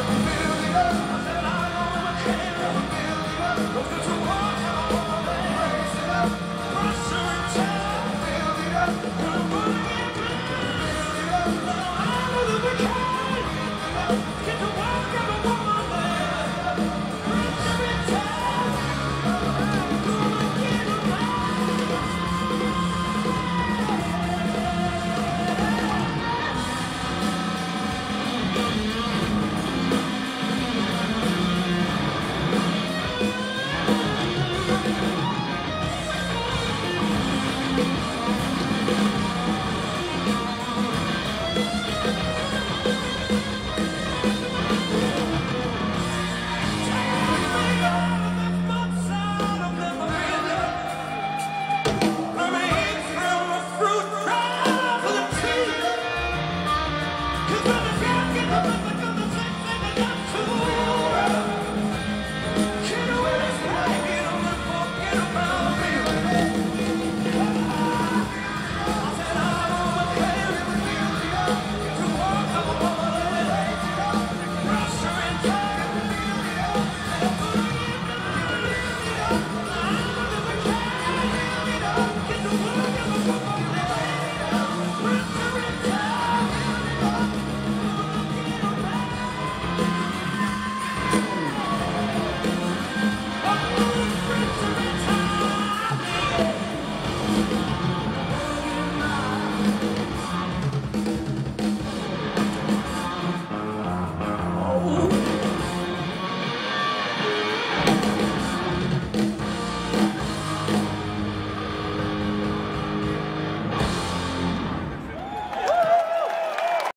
Don't you feel the earth? I said I don't wanna. Don't you feel the earth? Don't you?